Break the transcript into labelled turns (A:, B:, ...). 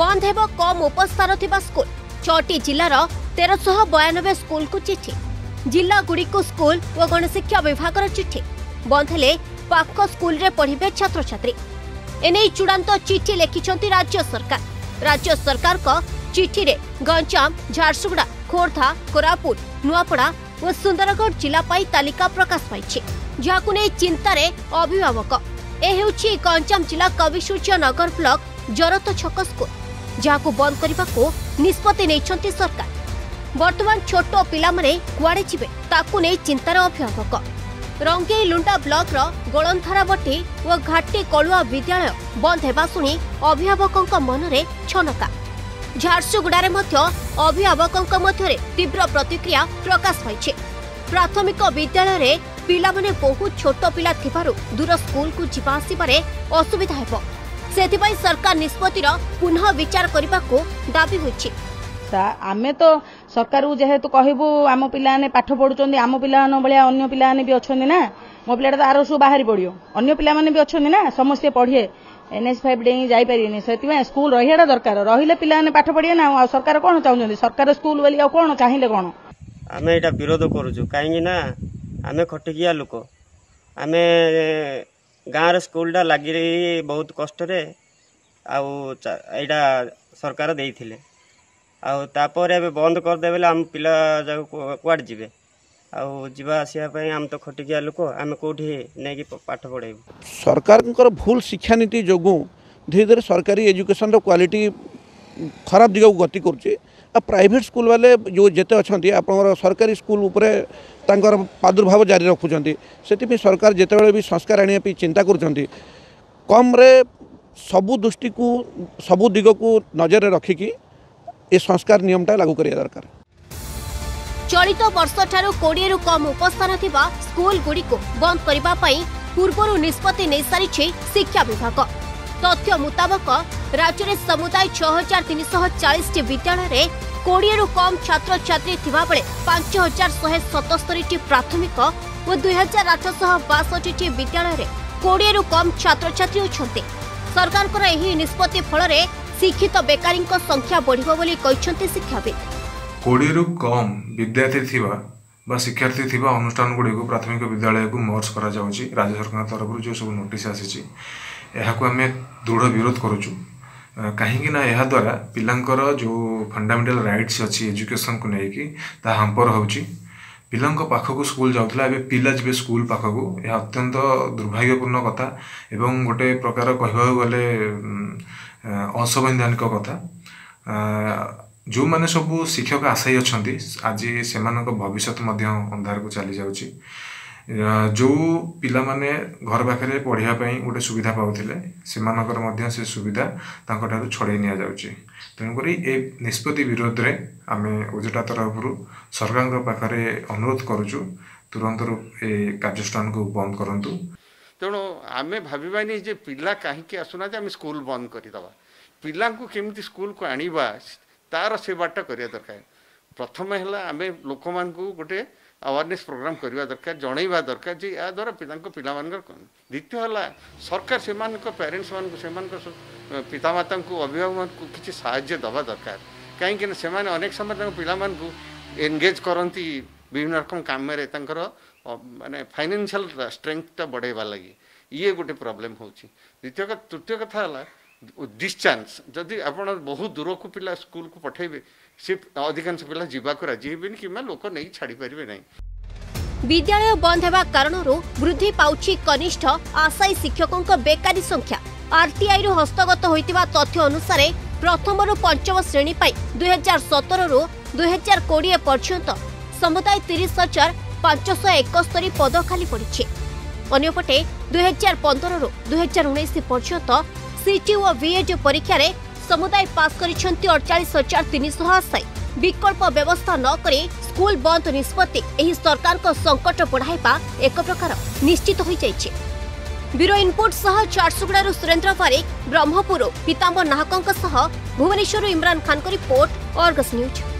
A: বন্ধ হব কম উপস্থান থাকা স্কুল ছটি জেলার তেরশহ বয়ানবে স্কুলকু চিঠি জেলাগুড়ি স্কুল ও গণশিক্ষা বিভাগর চিঠি বন্ধ হলে পাখ স্কুলে পড়বে ছাত্রছাত্রী এনে চূড়ান্ত চিঠি লিখিছেন রাজ্য সরকার রাজ্য সরকার চিঠিরে গঞ্জাম ঝারসুগুড়া খোর্ধা কোরাপুট নুয়াপড়া ও সুন্দরগড় জেলা পাই তালিকা প্রকাশ পাইছে যাহাকু নেই চিন্তারে অভিভাবক এ হেউছি গঞ্জাম জেলা কবি সূর্য নগর ব্লক জরত ছক ସ୍କୁଲ ଯାହାକୁ ବନ୍ଦ କରିବାକୁ ନିଷ୍ପତ୍ତି ନେଇଛନ୍ତି ସରକାର ବର୍ତ୍ତମାନ ଛୋଟ ପିଲାମାନେ କୁଆଡ଼େ ଯିବେ ତାକୁ ନେଇ ଚିନ୍ତାର ଅଭିଭାବକ ରଙ୍ଗେଇ ଲୁଣ୍ଡା ବ୍ଲକର ଗୋଳନ୍ଥରାବଟି ଓ ଘାଟି କଳୁଆ ବିଦ୍ୟାଳୟ ବନ୍ଦ ହେବା ଶୁଣି ଅଭିଭାବକଙ୍କ ମନରେ ଛନକା ଝାରସୁଗୁଡ଼ାରେ ମଧ୍ୟ ଅଭିଭାବକଙ୍କ ମଧ୍ୟରେ ତୀବ୍ର ପ୍ରତିକ୍ରିୟା ପ୍ରକାଶ ପାଇଛି ପ୍ରାଥମିକ ବିଦ୍ୟାଳୟରେ ପିଲାମାନେ ବହୁତ ଛୋଟ ପିଲା ଥିବାରୁ ଦୂର ସ୍କୁଲକୁ ଯିବା ଆସିବାରେ ଅସୁବିଧା ହେବ ସେଥିପାଇଁ ସରକାର ନିଷ୍ପତ୍ତିର ପୁନଃ ବିଚାର କରିବାକୁ ଦାବି ହୋଇଛି
B: ଆମେ ତ ସରକାରକୁ ଯେହେତୁ କହିବୁ ଆମ ପିଲାମାନେ ପାଠ ପଢୁଛନ୍ତି ଆମ ପିଲାମାନଙ୍କ ଭଳିଆ ଅନ୍ୟ ପିଲାମାନେ ବି ଅଛନ୍ତି ନା ମୋ ପିଲାଟା ତ ଆର ସବୁ ବାହାରି ପଡ଼ିବ ଅନ୍ୟ ପିଲାମାନେ ବି ଅଛନ୍ତି ନା ସମସ୍ତେ ପଢ଼ିବେ ଏନ୍ଏସ୍ ଫାଇଭ୍ ଡେଇଁ ଯାଇପାରିବେନି ସେଥିପାଇଁ ସ୍କୁଲ ରହିବାଟା ଦରକାର ରହିଲେ ପିଲାମାନେ ପାଠ ପଢ଼ିବେ ନା ଆଉ ସରକାର କ'ଣ ଚାହୁଁଛନ୍ତି ସରକାର ସ୍କୁଲ ବୋଲି ଆଉ କ'ଣ ଚାହିଁଲେ କ'ଣ
C: ଆମେ ଏଇଟା ବିରୋଧ କରୁଛୁ କାହିଁକି ନା ଆମେ ଖଟିକିଆ ଲୋକ ଆମେ गाँव स्कूल टा लग रही बहुत कष्ट आईटा सरकार दे आपर ए बंद करदे आम पा जा कड़े जी आवा आम तो खटिकिया लोक आम कौटी नहीं
D: पाठ पढ़ सरकार भूल शिक्षानी जो धीरे धीरे सरकारी एजुकेशन क्वालिटी खराब दिग गति कर प्राइट स्कूल वाले जो जिते अच्छा आप सरकारी स्कूल उपर प्रादुर्भाव जारी रखुंट से सरकार जिते भी संस्कार आने चिंता करम्रे सब दृष्टि को सबु दिग को नजर रखिकी ए संस्कार निमटा लागू कर दरकार
A: चलित बर्ष कोड़े कम उपस्थान स्कूल गुड़ को बंद करने पूर्व निष्पत्ति सारी शिक्षा विभाग ତଥ୍ୟ ମୁତାବକ ରାଜ୍ୟରେ ସମୁଦାୟ ଛଅ ହଜାର ତିନିଶହ ଚାଳିଶଟି ବିଦ୍ୟାଳୟରେ କୋଡ଼ିଏରୁ କମ୍ ଛାତ୍ରଛାତ୍ରୀ ଥିବାବେଳେ ପାଞ୍ଚ ହଜାର ଶହେ ସତସ୍ତରୀଟି ପ୍ରାଥମିକ ଓ ଦୁଇ ହଜାର ଆଠଶହ ବାଷଠିଟି ବିଦ୍ୟାଳୟରେ କୋଡ଼ିଏରୁ କମ୍ ଛାତ୍ରଛାତ୍ରୀ ଅଛନ୍ତି ସରକାରଙ୍କର ଏହି ନିଷ୍ପତ୍ତି ଫଳରେ ଶିକ୍ଷିତ ବେକାରୀଙ୍କ ସଂଖ୍ୟା ବଢ଼ିବ ବୋଲି କହିଛନ୍ତି ଶିକ୍ଷାବିତ
E: କୋଡ଼ିଏରୁ କମ୍ ବିଦ୍ୟାର୍ଥୀ ଥିବା ବା ଶିକ୍ଷାର୍ଥୀ ଥିବା ଅନୁଷ୍ଠାନଗୁଡ଼ିକୁ ପ୍ରାଥମିକ ବିଦ୍ୟାଳୟକୁ ମର୍ଜ କରାଯାଉଛି ରାଜ୍ୟ ସରକାରଙ୍କ ତରଫରୁ ଯେଉଁ ସବୁ ନୋଟିସ୍ ଆସିଛି ଏହାକୁ ଆମେ ଦୃଢ଼ ବିରୋଧ କରୁଛୁ କାହିଁକି ନା ଏହାଦ୍ୱାରା ପିଲାଙ୍କର ଯେଉଁ ଫଣ୍ଡାମେଣ୍ଟାଲ ରାଇଟ୍ସ ଅଛି ଏଜୁକେସନକୁ ନେଇକି ତାହା ହାମ୍ପର ହେଉଛି ପିଲାଙ୍କ ପାଖକୁ ସ୍କୁଲ ଯାଉଥିଲା ଏବେ ପିଲା ଯିବେ ସ୍କୁଲ ପାଖକୁ ଏହା ଅତ୍ୟନ୍ତ ଦୁର୍ଭାଗ୍ୟପୂର୍ଣ୍ଣ କଥା ଏବଂ ଗୋଟେ ପ୍ରକାର କହିବାକୁ ଗଲେ ଅସମ୍ବିଧାନିକ କଥା ଯେଉଁମାନେ ସବୁ ଶିକ୍ଷକ ଆଶାୟୀ ଅଛନ୍ତି ଆଜି ସେମାନଙ୍କ ଭବିଷ୍ୟତ ମଧ୍ୟ ଅନ୍ଧାରକୁ ଚାଲିଯାଉଛି ଯେଉଁ ପିଲାମାନେ ଘର ପାଖରେ ପଢ଼ିବା ପାଇଁ ଗୋଟେ ସୁବିଧା ପାଉଥିଲେ ସେମାନଙ୍କର ମଧ୍ୟ ସେ ସୁବିଧା ତାଙ୍କଠାରୁ ଛଡ଼େଇ ନିଆଯାଉଛି ତେଣୁକରି ଏ ନିଷ୍ପତ୍ତି ବିରୋଧରେ ଆମେ ଓଜେଟା ତରଫରୁ ସରକାରଙ୍କ ପାଖରେ ଅନୁରୋଧ କରୁଛୁ ତୁରନ୍ତରୁ ଏ କାର୍ଯ୍ୟାନୁଷ୍ଠାନକୁ ବନ୍ଦ କରନ୍ତୁ
F: ତେଣୁ ଆମେ ଭାବିବାନି ଯେ ପିଲା କାହିଁକି ଆସୁନାହାନ୍ତି ଆମେ ସ୍କୁଲ ବନ୍ଦ କରିଦେବା ପିଲାଙ୍କୁ କେମିତି ସ୍କୁଲକୁ ଆଣିବା ତା'ର ସେ ବାଟ କରିବା ଦରକାର ପ୍ରଥମେ ହେଲା ଆମେ ଲୋକମାନଙ୍କୁ ଗୋଟେ ଆୱାରନେସ୍ আওয়ারনেস প্রোগ্রাম করা দরকার জনাইবা দরকার যে এদ্বারা ପିଲାମାନଙ୍କର କ'ଣ ଦ୍ୱିତୀୟ ହେଲା ସରକାର ସେମାନଙ୍କ প্যারেন্টস মানଙ୍କୁ সেমানଙ୍କ পিতামাতাଙ୍କୁ অভিভাবকମାନଙ୍କୁ কিছু সাহায্য দেওয়া দরকার କାହିଁକିନା ସେମାନେ ଅନେକ ସମୟରେ ତାଙ୍କ ପିଲାମାନଙ୍କୁ ଏନଗେଜ୍ କରନ୍ତି ବିଭିନ୍ନ ରକମ କାମରେ ତାଙ୍କର ମାନେ ଫାଇନାନ୍ସିଆଲ୍ ଷ୍ଟ୍ରେଙ୍ଗଥଟା ବଢ଼େଇବା ଲାଗି ଇଏ ଗୋଟେ ପ୍ରୋବ୍ଲେମ୍ ହେଉଛି ଦ୍ୱିତୀୟ ତୃତୀୟ କଥା ହେଲା ଡିଷ୍ଟାନ୍ସ ଯଦି ଆପଣ ବହୁତ ଦୂରକୁ ପିଲା ସ୍କୁଲକୁ ପଠାଇବେ ସେ ଅଧିକାଂଶ ପିଲା ଯିବାକୁ ରାଜି ହେବେନି କିମ୍ବା ଲୋକ ନେଇ ଛାଡ଼ିପାରିବେ ନାହିଁ
A: ବିଦ୍ୟାଳୟ ବନ୍ଦ ହେବା କାରଣରୁ ବୃଦ୍ଧି ପାଉଛି କନିଷ୍ଠ ଆଶାୟୀ ଶିକ୍ଷକଙ୍କ ବେକାରୀ ସଂଖ୍ୟା ଆର୍ଟିଆଇରୁ ହସ୍ତଗତ ହୋଇଥିବା ତଥ୍ୟ ଅନୁସାରେ ପ୍ରଥମରୁ ପଞ୍ଚମ ଶ୍ରେଣୀ ପାଇଁ ଦୁଇ ହଜାର ସତରରୁ ଦୁଇ ହଜାର କୋଡ଼ିଏ ପର୍ଯ୍ୟନ୍ତ ସମୁଦାୟ ତିରିଶ ହଜାର ପାଞ୍ଚଶହ ଏକସ୍ତରୀ ପଦ ଖାଲି ପଡ଼ିଛି ଅନ୍ୟପଟେ ଦୁଇ ହଜାର ପନ୍ଦରରୁ ଦୁଇ ହଜାର ଉଣେଇଶ ପର୍ଯ୍ୟନ୍ତ সিটিউ ও ভিএটিউ পরীক্ষায় সমুদায় পাস করেছেন অড়চাশ হাজার তিনশহ আশায়ী বিকল্প ব্যবস্থা নকরি স্কুল বন্ধ নিষ্পত্তি এই সরকার সংকট বড়াইবা এক প্রকার নিশ্চিত হয়ে যাই ব্যুরো ইনপুট সহ ঝারসুগুড়ার সুরেন্দ্র পারিক ব্রহ্মপুর পিতাম্বর নাহকঙ্ সহ Bhubaneswar Imran Khan report Argus news